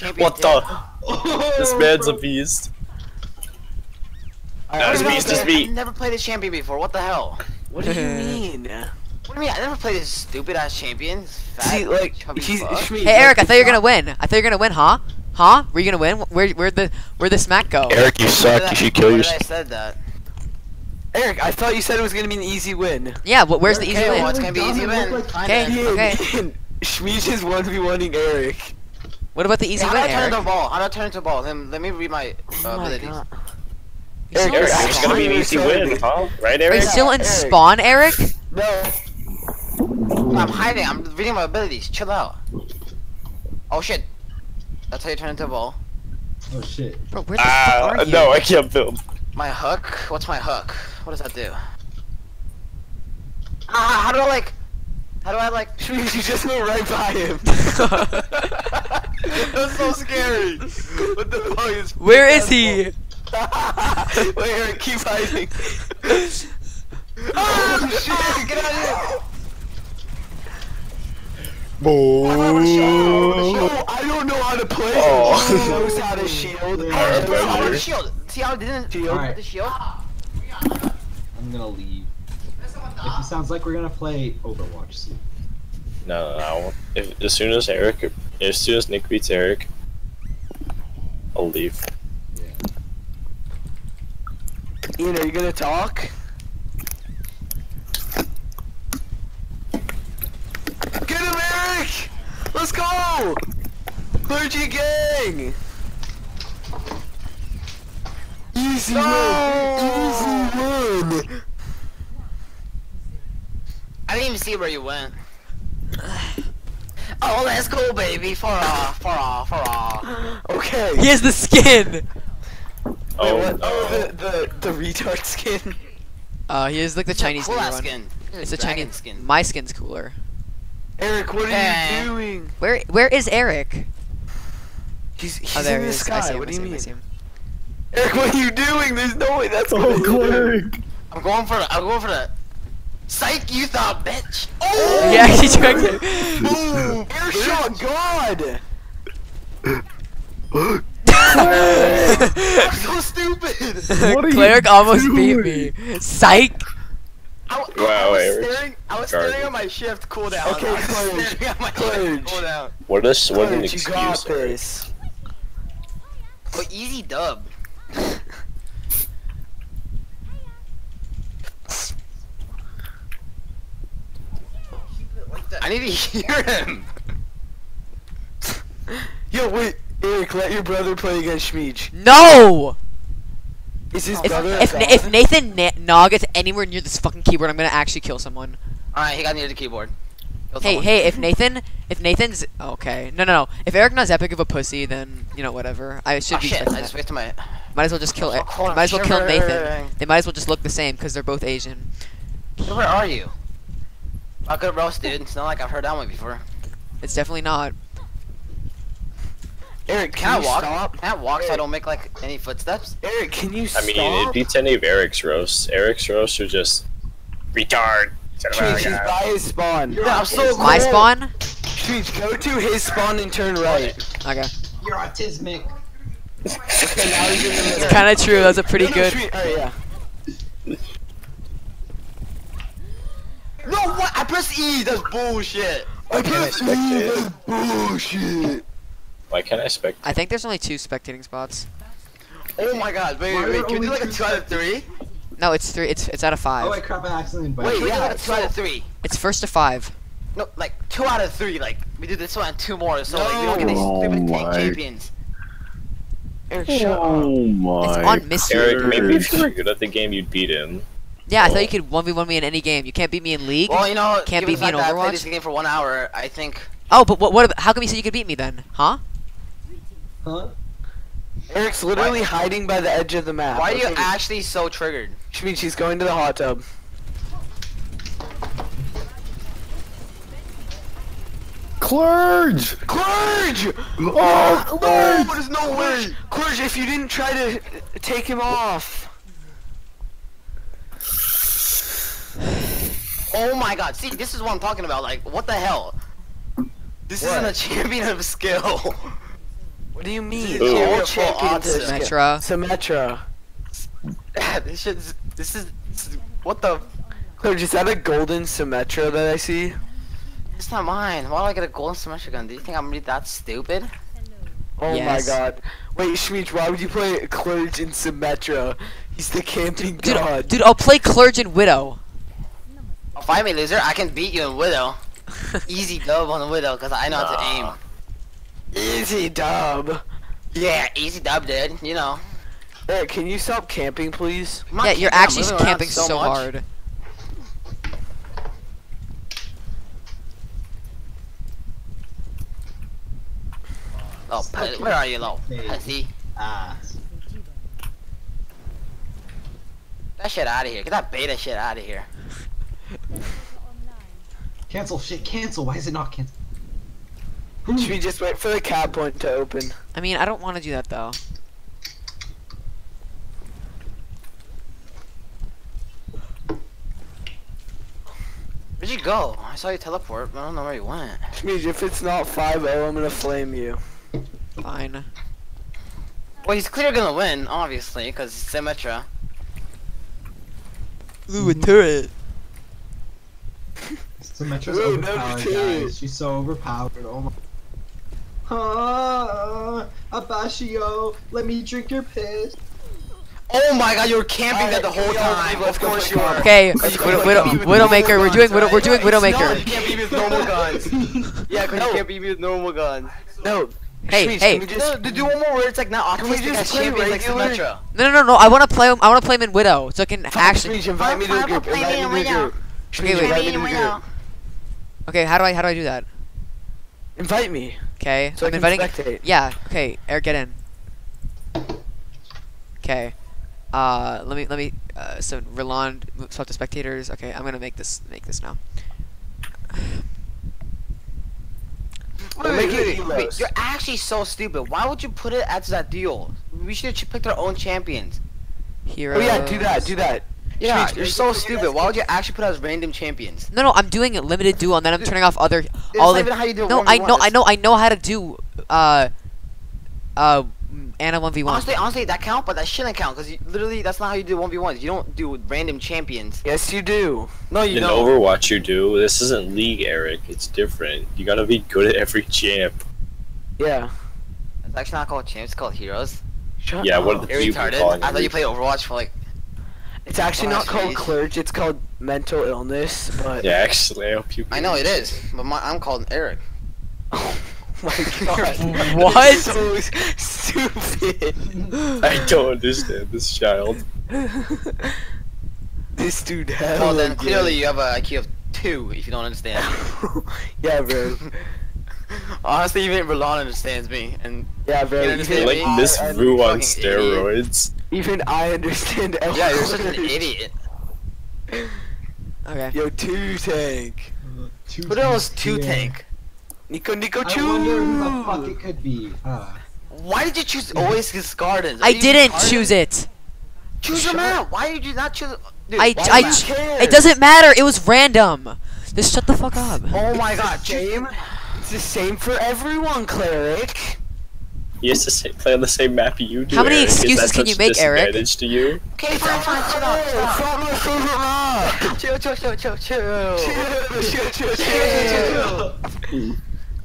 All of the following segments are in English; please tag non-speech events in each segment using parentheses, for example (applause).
champion What did. the? This man's a beast. What That's do you mean? beast is beat. I've never played this champion before. What the hell? What do you (laughs) mean? What do you mean? I never played this stupid ass champion. Fat, See, like, chubby he's. Hey Eric, I thought you were gonna win. I thought you were gonna win, huh? Huh? Were you gonna win? Where where'd the where'd the smack go? Eric, you suck. You should kill yourself. I said that. Eric, I thought you said it was gonna be an easy win. Yeah, wh- where's the easy Okay, win? well, it's gonna be easy win. Okay. Kinda. Okay. Shmi just 1v1ing Eric. What about the easy Yeah, how do I win, turn Eric? into a ball? How do I turn into a ball? Then let me read my uh, Oh my abilities. God. Eric, still Eric, it's gonna be an easy win, huh? Right, Are Eric? you still in Eric. spawn, Eric? No. I'm hiding. I'm reading my abilities. Chill out. Oh shit. That's how you turn into a ball. Oh shit. Bro, where the fuck Ah, are you? no, I can't build. My hook? What's my hook? What does that do? (laughs) Ah, how do I like? How do I like? Shmi, (laughs) you just went right by him. (laughs) (laughs) That's so scary. What the fuck is? (laughs) Where is he? (laughs) Wait, Eric, keep hiding. oh shit! Get out of here! No, oh, I don't know how to play. Oh. He knows how to shield. Yeah. Oh, He shit, how how to the shield. shield? See how it didn't Shield. Alright. the shield? I'm gonna leave. If it sounds like we're gonna play Overwatch soon. No, no, no. If, as soon as Eric, as soon as Nick beats Eric, I'll leave. Ian, are you gonna talk? Get him, Eric! Let's go! Clergy gang! Easy win! Easy win! I didn't even see where you went. Oh, let's go, baby. For all, for all, for all. (gasps) Okay. He has the skin. Wait, Oh, what? Oh, the, the, the retard skin. Uh, he is like the Chinese cool new one. skin. It's a Chinese skin. My skin's cooler. Eric, what are Eh. you doing? Where where is Eric? He's, he's oh, there in he the is. I see sky. him. What I do see you him. I see mean? him. Eric, what are you doing? There's no way that's Oh, gonna hit. I'm going for the. I'm going for the. Psych, you thought, bitch. Oh! He actually tried to. Boom! Air shot, God! (laughs) I'm so stupid! What Cleric almost doing? beat me. Psych. I, Wow, I was Eric. staring. I was Garbage. staring at my shift cooldown. Okay, I was Cleric, staring at my Cleric. shift cooldown. What is what an Courage, you got excuse? Eric. this. But easy dub. Need to hear him. Yo, wait, Eric, let your brother play against Shmeej. No. Is his If brother if, a if Nathan Na- Nah gets anywhere near this fucking keyboard, I'm gonna actually kill someone. Alright, he got near the keyboard. Kill Hey, someone. hey, if Nathan, if Nathan's okay, no, no, no. If Eric Na's epic of a pussy, then you know whatever. I should Oh be. shit, I just that. wasted my. Might as well just kill. Oh, hold on, might as well kill Nathan. They might as well just look the same because they're both Asian. Where are you? Not good roast, dude. It's not like I've heard that one before. It's definitely not. Eric, Can I can you walk? stop? Can I walk so I don't make like any footsteps? Eric, can you I stop? mean, it beats any of Eric's roasts. Eric's roasts are just retard. Shmeej, he's by his spawn. Yeah, I'm so My cool. spawn. Shmeej, go to his spawn and turn right. Okay, You're autismic. (laughs) Okay, now he's in the middle. it's kind of true. That's a pretty No, no, good. Shmeej- oh, Alright, yeah. No, what? I pressed E. That's bullshit. I can't I pressed E, that's bullshit. Why can't I spec? I think there's only two spectating spots. Oh my god, wait, wait, wait. Can we do like a two two out of three? No, it's three. It's it's out of five. Oh wait, crap! I accidentally invited Wait, you. we do yeah, like a two out of three. It's first to five. No, like two out of three. Like we do this one and two more, so like we don't get these No. stupid Oh tank my. champions. Eric, shut up. Oh my! It's on mystery. Eric, maybe if you were good at the game, you'd beat him. Yeah, I thought you could one v one me in any game. You can't beat me in League. Well, you know, Can't beat me in fact that I Overwatch? played this game for one hour, I think. Oh, but what? What? About, how come you said you could beat me then? Huh? Huh? Eric's literally hiding by the edge of the map. Why are you Okay, actually so triggered? She means she's going to the hot tub. Clerge! Clerge! Oh, no, there's no way! Clerge, if you didn't try to take him off. Oh my god, see, this is what I'm talking about. Like, what the hell? This What? isn't a champion of skill. What do you mean? Ooh. All Full champions odds. are Symmetra. Symmetra. (laughs) this shit's. This is. This is what the? Clerge, is that a golden Symmetra that I see? It's not mine. Why do I get a golden Symmetra gun? Do you think I'm really that stupid? Oh Yes. my god. Wait, Shmeej, why would you play Clerge in Symmetra? He's the camping Dude, god. dude, I'll play Clerge and Widow. Oh, fight me, loser. I can beat you in Widow. (laughs) Easy dub on the Widow, because I know how to aim. Easy dub. Yeah, easy dub, dude. You know. Hey, can you stop camping, please? I'm yeah, you're actually camping so, much. hard. Oh, pu- where are you, low? Pussy. Ass. Get that shit out of here. Get that beta shit out of here. Cancel shit, cancel. Why is it not cancel? Should we just wait for the cap point to open? I mean, I don't want to do that though. Where'd you go? I saw you teleport, but I don't know where you went. Which means if it's not 5-0, I'm gonna flame you. Fine. Well, he's clearly gonna win, obviously, because it's Symmetra. Ooh, a turret. Symmetra's Ooh, overpowered, guys. She's so overpowered. Oh my. Ah, Abashio, let me drink your piss. Oh my god, you were camping that the whole time. leave, Of course you card. were. Okay, Widow, Widow, beat me with Widowmaker. We're doing Widow. We're right? doing No, you can't beat me with normal guns. (laughs) Yeah, cause No. you can't beat me with normal guns. No. Hey, Shmeej, hey. Can we just, No, do one more where it's like not Can we autistic just as play champion like? Symmetra. No, no, no, no. I want to play him. I want to play him in Widow, so I can actually. Shmeej, invite me to Fine, the group. fine, Invite fine, me to the fine, group. Okay, wait. invite me to the. Okay, how do I how do I do that? Invite me. Okay, So I I'm can inviting. spectate. Yeah. Okay, Eric, get in. Okay. Uh, let me let me. Uh, so Roland swap to spectators. Okay, I'm gonna make this make this now. We'll make it wait, wait, you're actually so stupid. Why would you put it as that deal? We should have picked our own champions. Hero. Oh yeah, do that, do that. Yeah, Shmeej, you're so stupid. Why would you actually put it as random champions? No, no, I'm doing a limited duel, and then I'm turning off other It's all not the. even how you do a No, I know, I know, I know how to do. Uh, uh, Anna one v one. Honestly, honestly, that count, but that shouldn't count because literally that's not how you do one v ones. You don't do random champions. Yes, you do. No, you In don't. Overwatch, you do. This isn't League, Eric. It's different. You gotta be good at every champ. Yeah. It's actually not called champs. It's called heroes. Shut Yeah, up. what You're You been retarded. calling I thought you every- played Overwatch for like. It's actually not called week. clerge, it's called mental illness, but Yeah, actually, I hope you. I know it is, but my, I'm called Eric. (laughs) Oh my (laughs) god. What? so stupid. (laughs) I don't understand this child. this dude Well, then clearly you have a IQ of two if you don't understand. yeah, bro. (laughs) Honestly, even Roland understands me, and Yeah, bro. You Even understand Like me? I- Miss I- Vu on fucking idiot. steroids. Even I understand. (laughs) yeah, you're such an idiot. Okay. Yo, two tank. Two Who knows tanks, two yeah. tank? Nico Nico I wonder who the fuck it could be. Uh, Why did you choose Oasis (laughs) Gardens? Are I didn't retarded? choose it. Choose Shut a map. Why did you not choose? Dude, I, why I, not? it doesn't matter. It was random. Just shut the fuck up. Oh my god, Same. It's the same for everyone, Cleric. He has to say, play on the same map you do. How many Eric. Excuses that can you make, Eric? to you? Okay, fine, fine, shut up, It's shut not my favorite map. up. Chill, chill, chill, chill, chill. Chill, chill, chill, Chill. chill.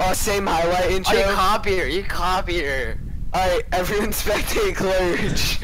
Oh, same highlight Oh, you copier, you copier. Alright, everyone spectate Clerge.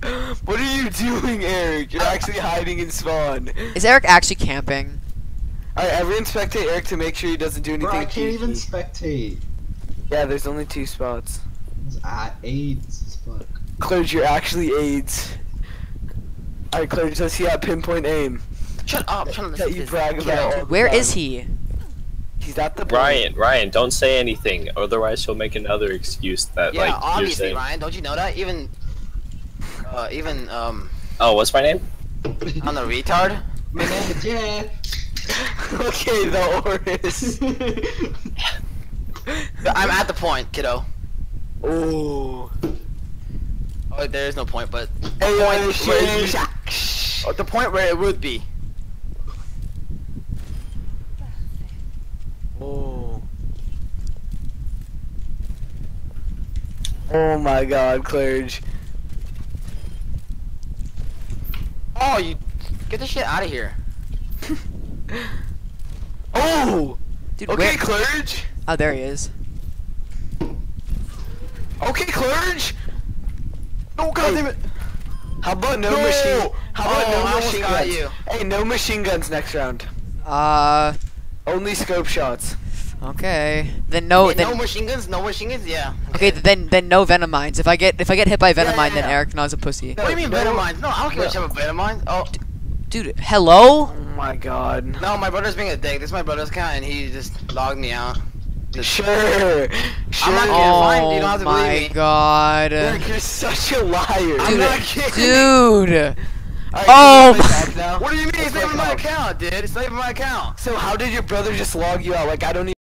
(laughs) what are you doing, Eric? You're actually hiding in spawn. Is Eric actually camping? Alright, everyone spectate Eric to make sure he doesn't do anything. bro, I can't even cheeky. spectate. Yeah, there's only two spots. It's AIDS as fuck. Clerge, you're actually AIDS. Alright, Clerge, let's see that pinpoint aim. Shut up, shut up. trying to That you brag about. all the Where time. is he? He's at the point. Ryan, Ryan, don't say anything, otherwise he'll make another excuse that Yeah, like you're obviously, saying. Ryan. Don't you know that? Even, uh, even um, Oh, what's my name? on the retard. My name is Jeff. (laughs) okay, the Oris. (laughs) I'm at the point, kiddo. oh. Oh, there is no point, but Hey, point where oh, the point where it would be. Oh. Oh my god, Clarge. Oh, you get this shit out of here. (laughs) Oh! Dude, Okay, where? Clarge. Oh, there he is. Okay, Clarge. Oh god damn it! How about no, No! machine? How about Oh, no machine guns? you. Hey, no machine guns next round. Uh, Only scope shots. okay. Then no, Wait, then no machine guns, no machine guns, yeah. okay, then then no venom mines. If I get if I get hit by venom yeah, mine, then yeah. Eric knows a pussy. What do you mean No, venom no. mines? No, I don't care what you have a venom mine. Oh, Dude, hello? Oh my god. no, my brother's being a dick. This is my brother's account, and he just logged me out. Sure. Sure. I'm not Oh fine, you don't have to oh believe my me. god. Eric, you're such a liar. I'm Dude, not kidding. dude. Alright, Oh can we play oh. my- back now? What do you mean? Let's It's not even my account, dude. It's not even my account. So how did your brother just log you out? Like I don't even